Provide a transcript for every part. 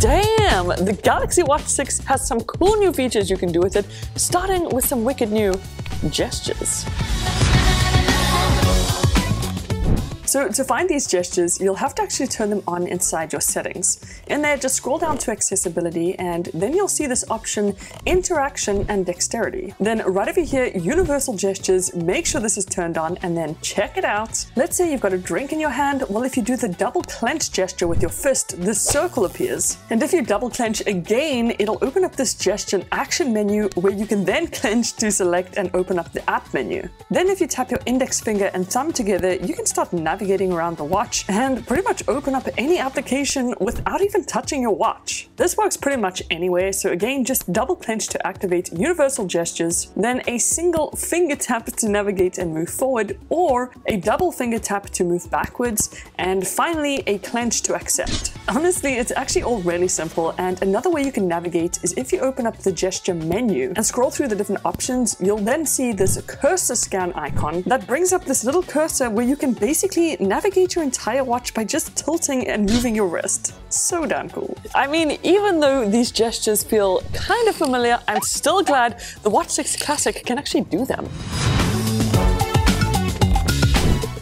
Damn! The Galaxy Watch 6 has some cool new features you can do with it, starting with some wicked new gestures. So to find these gestures, you'll have to actually turn them on inside your settings. In there, just scroll down to accessibility and then you'll see this option, interaction and dexterity. Then right over here, universal gestures, make sure this is turned on and then check it out. Let's say you've got a drink in your hand. Well, if you do the double clench gesture with your fist, this circle appears. And if you double clench again, it'll open up this gesture action menu where you can then clench to select and open up the app menu. Then if you tap your index finger and thumb together, you can start navigating navigating around the watch and pretty much open up any application without even touching your watch. This works pretty much anywhere, so again, just double clench to activate universal gestures, then a single finger tap to navigate and move forward, or a double finger tap to move backwards, and finally a clench to accept. Honestly, it's actually all really simple, and another way you can navigate is if you open up the gesture menu and scroll through the different options, you'll then see this cursor scan icon that brings up this little cursor where you can basically navigate your entire watch by just tilting and moving your wrist. So damn cool. I mean, even though these gestures feel kind of familiar, I'm still glad the Watch 6 Classic can actually do them.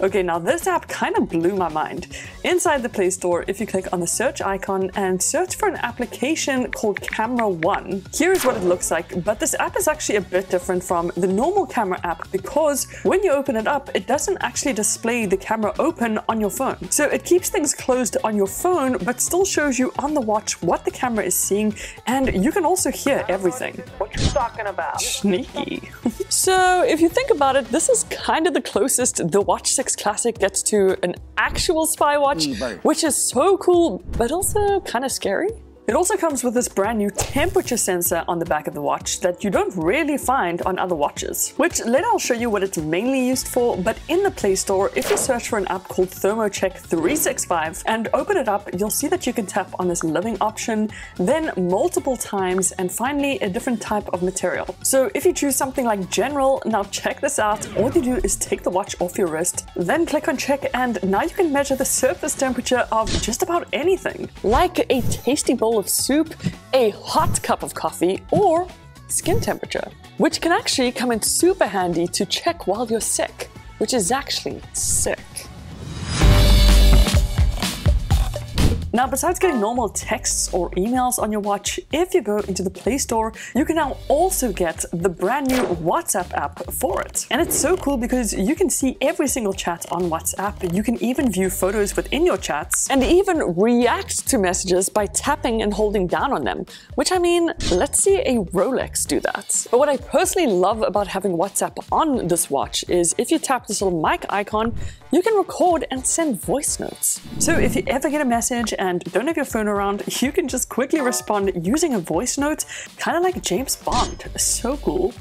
Okay, now this app kind of blew my mind. Inside the Play Store, if you click on the search icon and search for an application called Camera One, here's what it looks like. But this app is actually a bit different from the normal camera app because when you open it up, it doesn't actually display the camera open on your phone. So it keeps things closed on your phone, but still shows you on the watch what the camera is seeing, and you can also hear everything. What you talking about? Sneaky. so if you think about it, this is kind of the closest the Watch 6 Classic gets to an actual spy watch, mm, which is so cool, but also kind of scary. It also comes with this brand new temperature sensor on the back of the watch that you don't really find on other watches. Which later I'll show you what it's mainly used for, but in the Play Store, if you search for an app called ThermoCheck 365 and open it up, you'll see that you can tap on this living option, then multiple times, and finally a different type of material. So if you choose something like general, now check this out. All you do is take the watch off your wrist, then click on check, and now you can measure the surface temperature of just about anything. Like a tasty bowl of soup, a hot cup of coffee, or skin temperature, which can actually come in super handy to check while you're sick, which is actually sick. Now, besides getting normal texts or emails on your watch, if you go into the Play Store, you can now also get the brand new WhatsApp app for it. And it's so cool because you can see every single chat on WhatsApp. You can even view photos within your chats and even react to messages by tapping and holding down on them. Which I mean, let's see a Rolex do that. But what I personally love about having WhatsApp on this watch is if you tap this little mic icon, you can record and send voice notes. So if you ever get a message and don't have your phone around, you can just quickly respond using a voice note, kind of like James Bond. So cool.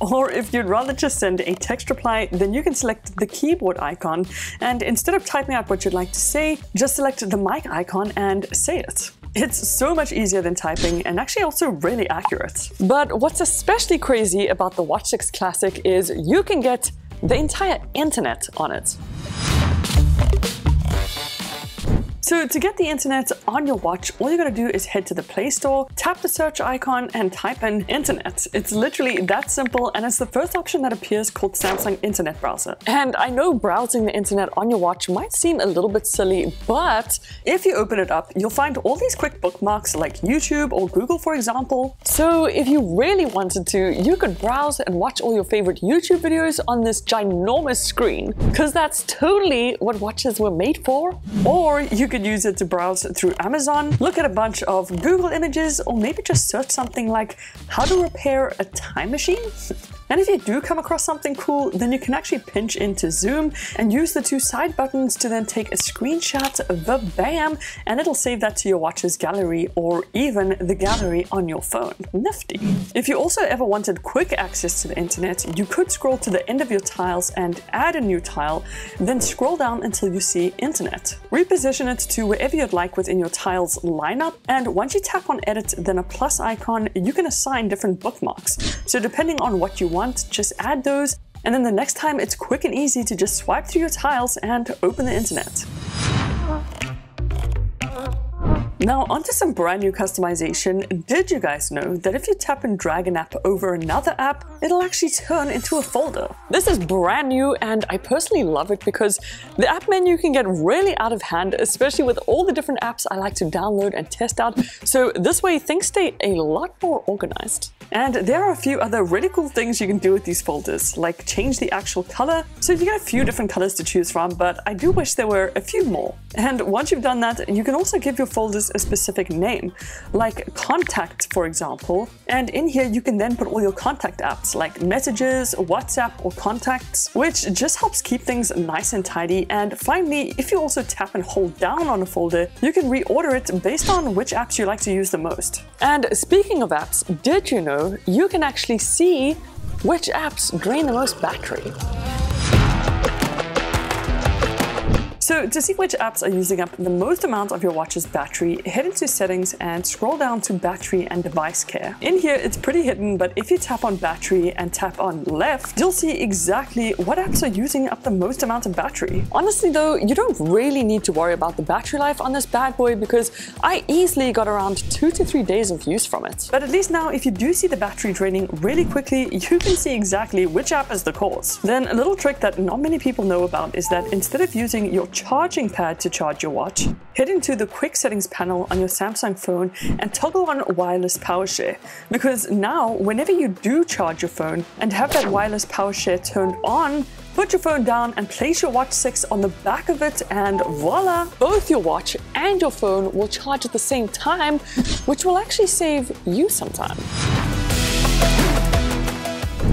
Or if you'd rather just send a text reply, then you can select the keyboard icon and instead of typing out what you'd like to say, just select the mic icon and say it. It's so much easier than typing and actually also really accurate. But what's especially crazy about the Watch 6 Classic is you can get the entire internet on it. So to get the internet on your watch, all you gotta do is head to the Play Store, tap the search icon and type in internet. It's literally that simple and it's the first option that appears called Samsung Internet Browser. And I know browsing the internet on your watch might seem a little bit silly, but if you open it up, you'll find all these quick bookmarks like YouTube or Google, for example. So if you really wanted to, you could browse and watch all your favorite YouTube videos on this ginormous screen, because that's totally what watches were made for. Or you could could use it to browse through Amazon, look at a bunch of Google images, or maybe just search something like how to repair a time machine. And if you do come across something cool, then you can actually pinch into zoom and use the two side buttons to then take a screenshot the bam, and it'll save that to your watch's gallery or even the gallery on your phone. Nifty. If you also ever wanted quick access to the internet, you could scroll to the end of your tiles and add a new tile, then scroll down until you see internet. Reposition it to wherever you'd like within your tiles lineup, and once you tap on edit, then a plus icon, you can assign different bookmarks. So depending on what you want, want, just add those, and then the next time it's quick and easy to just swipe through your tiles and open the internet. Now onto some brand new customization. Did you guys know that if you tap and drag an app over another app, it'll actually turn into a folder? This is brand new and I personally love it because the app menu can get really out of hand, especially with all the different apps I like to download and test out. So this way things stay a lot more organized. And there are a few other really cool things you can do with these folders, like change the actual color. So you get a few different colors to choose from, but I do wish there were a few more. And once you've done that, you can also give your folders a specific name, like contact, for example. And in here, you can then put all your contact apps like messages, WhatsApp, or contacts, which just helps keep things nice and tidy. And finally, if you also tap and hold down on a folder, you can reorder it based on which apps you like to use the most. And speaking of apps, did you know you can actually see which apps drain the most battery. So to see which apps are using up the most amount of your watch's battery, head into settings and scroll down to battery and device care. In here, it's pretty hidden, but if you tap on battery and tap on left, you'll see exactly what apps are using up the most amount of battery. Honestly though, you don't really need to worry about the battery life on this bad boy because I easily got around two to three days of use from it. But at least now, if you do see the battery draining really quickly, you can see exactly which app is the cause. Then a little trick that not many people know about is that instead of using your charging pad to charge your watch, head into the quick settings panel on your Samsung phone and toggle on wireless power share. Because now, whenever you do charge your phone and have that wireless power share turned on, Put your phone down and place your Watch 6 on the back of it and voila! Both your watch and your phone will charge at the same time, which will actually save you some time.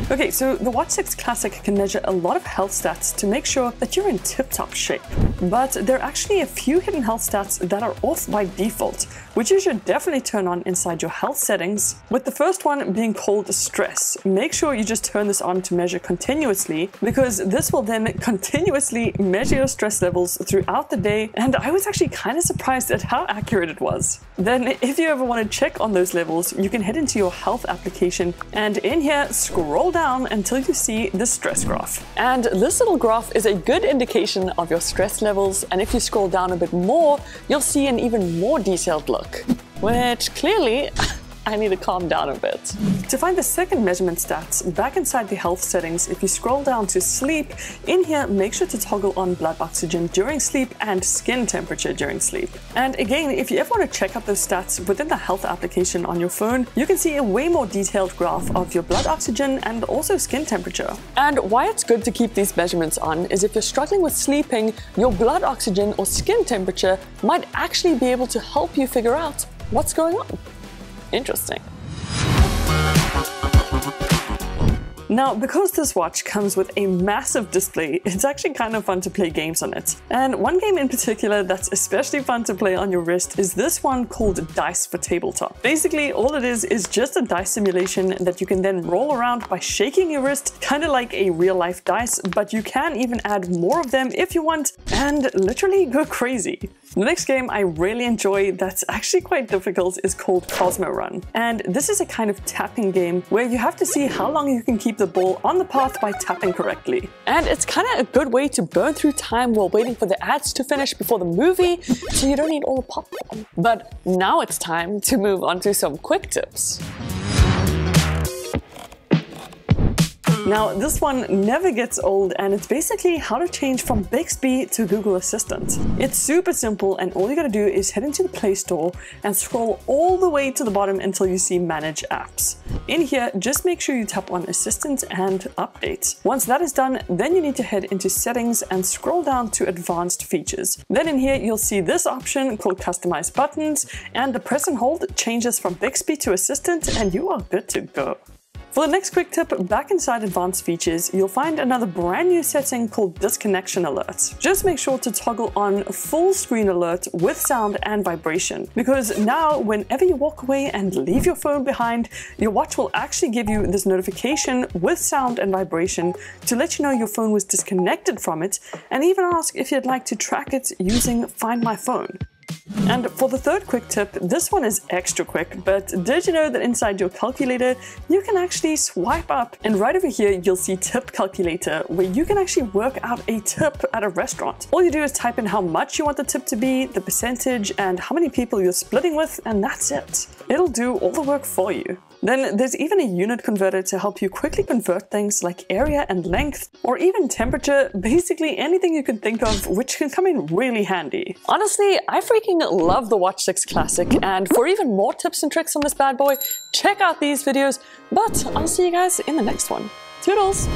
Okay, so the Watch 6 Classic can measure a lot of health stats to make sure that you're in tip-top shape. But there are actually a few hidden health stats that are off by default, which you should definitely turn on inside your health settings, with the first one being called stress. Make sure you just turn this on to measure continuously, because this will then continuously measure your stress levels throughout the day, and I was actually kind of surprised at how accurate it was. Then if you ever want to check on those levels, you can head into your health application, and in here, scroll down until you see the stress graph. And this little graph is a good indication of your stress levels, and if you scroll down a bit more, you'll see an even more detailed look, which clearly I need to calm down a bit. To find the second measurement stats, back inside the health settings, if you scroll down to sleep, in here make sure to toggle on blood oxygen during sleep and skin temperature during sleep. And again, if you ever want to check out those stats within the health application on your phone, you can see a way more detailed graph of your blood oxygen and also skin temperature. And why it's good to keep these measurements on is if you're struggling with sleeping, your blood oxygen or skin temperature might actually be able to help you figure out what's going on. Interesting. Now, because this watch comes with a massive display, it's actually kind of fun to play games on it. And one game in particular that's especially fun to play on your wrist is this one called Dice for Tabletop. Basically, all it is is just a dice simulation that you can then roll around by shaking your wrist, kind of like a real life dice, but you can even add more of them if you want and literally go crazy. The next game I really enjoy that's actually quite difficult is called Cosmo Run. And this is a kind of tapping game where you have to see how long you can keep the ball on the path by tapping correctly. And it's kind of a good way to burn through time while waiting for the ads to finish before the movie, so you don't need all the popcorn. But now it's time to move on to some quick tips. Now, this one never gets old and it's basically how to change from Bixby to Google Assistant. It's super simple and all you gotta do is head into the Play Store and scroll all the way to the bottom until you see Manage Apps. In here, just make sure you tap on Assistant and Updates. Once that is done, then you need to head into Settings and scroll down to Advanced Features. Then in here, you'll see this option called Customize Buttons and the press and hold changes from Bixby to Assistant and you are good to go. For the next quick tip, back inside Advanced Features, you'll find another brand new setting called Disconnection Alert. Just make sure to toggle on Full Screen Alert with sound and vibration, because now whenever you walk away and leave your phone behind, your watch will actually give you this notification with sound and vibration to let you know your phone was disconnected from it, and even ask if you'd like to track it using Find My Phone. And for the third quick tip, this one is extra quick, but did you know that inside your calculator, you can actually swipe up and right over here, you'll see tip calculator where you can actually work out a tip at a restaurant. All you do is type in how much you want the tip to be, the percentage, and how many people you're splitting with, and that's it. It'll do all the work for you. Then there's even a unit converter to help you quickly convert things like area and length, or even temperature, basically anything you can think of, which can come in really handy. Honestly, I freaking love the Watch 6 Classic, and for even more tips and tricks on this bad boy, check out these videos, but I'll see you guys in the next one. Toodles!